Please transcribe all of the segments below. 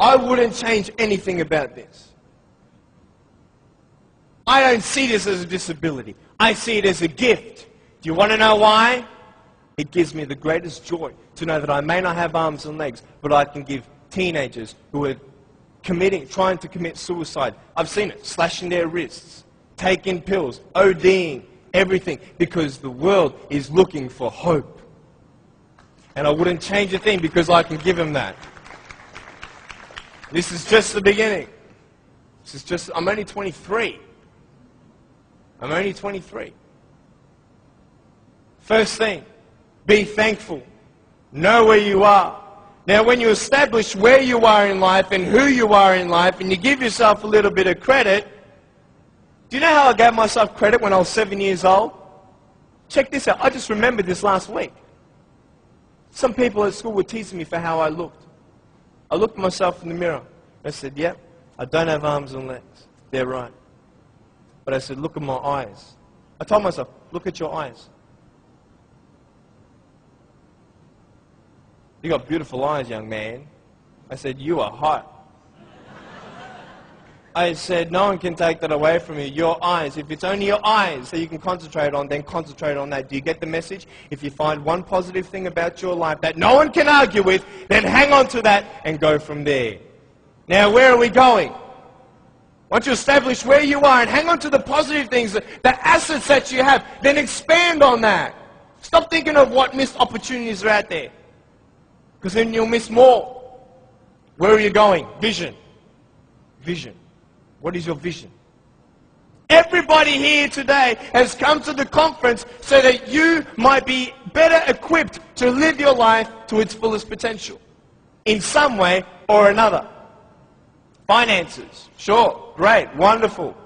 I wouldn't change anything about this. I don't see this as a disability. I see it as a gift. Do you want to know why? It gives me the greatest joy to know that I may not have arms and legs, but I can give teenagers who are committing, trying to commit suicide. I've seen it, slashing their wrists, taking pills, ODing, everything, because the world is looking for hope. And I wouldn't change a thing because I can give them that. This is just the beginning. This is just, I'm only 23. I'm only 23. First thing, be thankful. Know where you are. Now, when you establish where you are in life and who you are in life, and you give yourself a little bit of credit, do you know how I gave myself credit when I was seven years old? Check this out. I just remembered this last week. Some people at school were teasing me for how I looked. I looked at myself in the mirror. I said, yep, I don't have arms and legs. They're right. But I said, look at my eyes. I told myself, look at your eyes. You got beautiful eyes, young man. I said, you are hot. I said, no one can take that away from you. Your eyes. If it's only your eyes that you can concentrate on, then concentrate on that. Do you get the message? If you find one positive thing about your life that no one can argue with, then hang on to that and go from there. Now, where are we going? Once you establish where you are and hang on to the positive things, the assets that you have, then expand on that. Stop thinking of what missed opportunities are out there. Because then you'll miss more. Where are you going? Vision. Vision. What is your vision? Everybody here today has come to the conference so that you might be better equipped to live your life to its fullest potential in some way or another. Finances, sure, great, wonderful.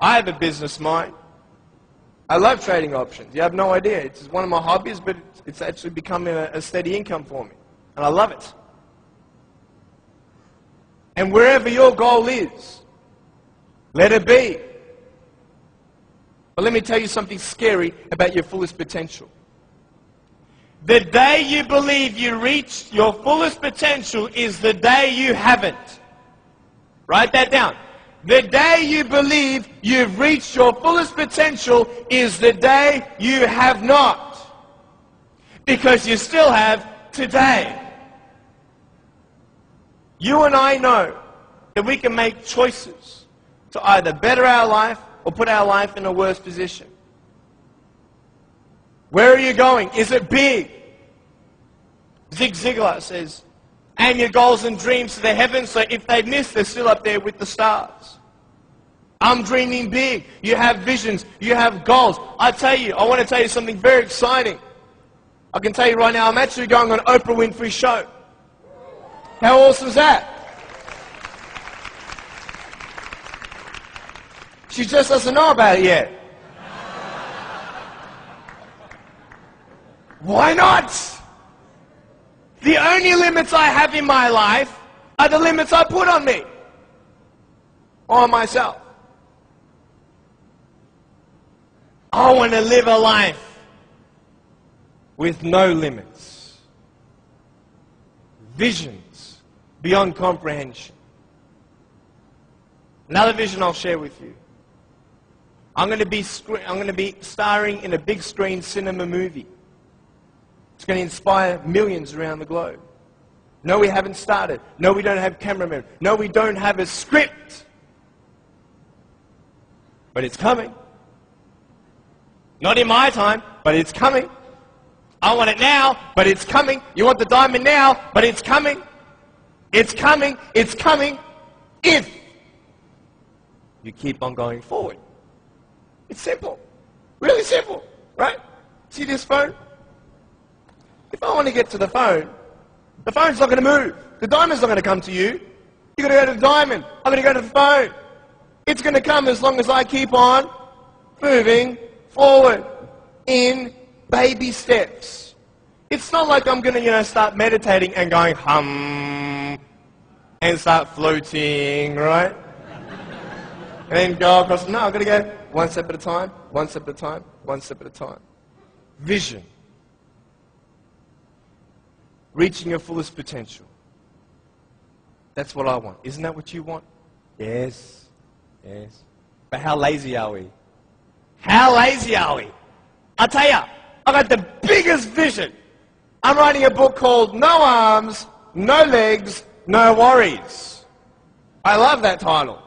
I have a business mind. I love trading options. You have no idea. It's one of my hobbies, but it's actually becoming a, a steady income for me. And I love it. And wherever your goal is, let it be. But let me tell you something scary about your fullest potential. The day you believe you reach your fullest potential is the day you haven't. Write that down. The day you believe you've reached your fullest potential is the day you have not. Because you still have today. You and I know that we can make choices to either better our life or put our life in a worse position. Where are you going? Is it big? Zig Ziglar says, aim your goals and dreams to the heavens so if they miss, they're still up there with the stars. I'm dreaming big. You have visions. You have goals. I tell you, I want to tell you something very exciting. I can tell you right now, I'm actually going on Oprah Winfrey's show. How awesome is that? She just doesn't know about it yet. Why not? The only limits I have in my life are the limits I put on me on myself. I want to live a life with no limits. Visions beyond comprehension. Another vision I'll share with you. I'm going to be, I'm going to be starring in a big screen cinema movie. It's going to inspire millions around the globe. No, we haven't started. No, we don't have cameramen. No, we don't have a script. But it's coming. Not in my time, but it's coming. I want it now, but it's coming. You want the diamond now, but it's coming. It's coming. It's coming. If you keep on going forward. It's simple. Really simple, right? See this phone? If I want to get to the phone, the phone's not going to move. The diamond's not going to come to you. You're going to go to the diamond. I'm going to go to the phone. It's going to come as long as I keep on moving forward in baby steps. It's not like I'm going to, you know, start meditating and going hum and start floating, right? and then go across. No, I've got to go one step at a time, one step at a time, one step at a time. Vision. Reaching your fullest potential. That's what I want. Isn't that what you want? Yes. Yes. But how lazy are we? How lazy are we? I'll tell you, I got the biggest vision. I'm writing a book called No Arms, No Legs, No Worries. I love that title.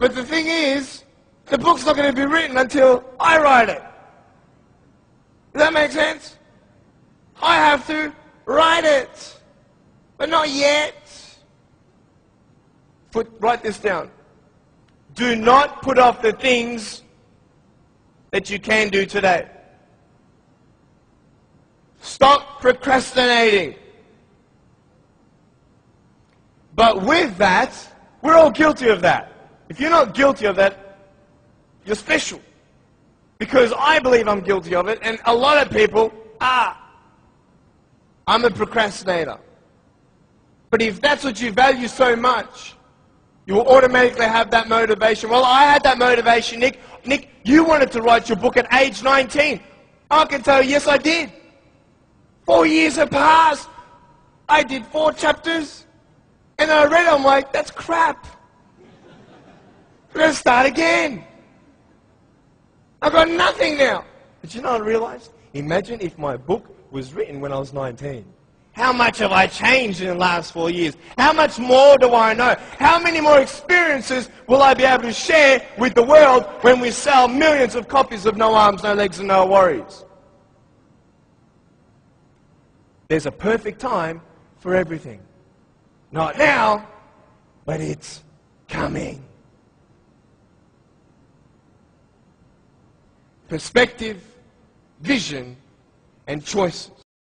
But the thing is, the book's not going to be written until I write it. Does that make sense? I have to write it. But not yet. Put, write this down. Do not put off the things that you can do today. Stop procrastinating. But with that, we're all guilty of that. If you're not guilty of that, you're special. Because I believe I'm guilty of it, and a lot of people are. I'm a procrastinator. But if that's what you value so much, you will automatically have that motivation. Well, I had that motivation, Nick. Nick, you wanted to write your book at age 19. I can tell you, yes, I did. Four years have passed. I did four chapters. And I read it, I'm like, that's crap. Let's start again. I've got nothing now. But you know what I realized? Imagine if my book was written when I was 19. How much have I changed in the last four years? How much more do I know? How many more experiences will I be able to share with the world when we sell millions of copies of No Arms, No Legs, and No Worries? There's a perfect time for everything. Not now, but it's coming. Perspective, vision, and choices.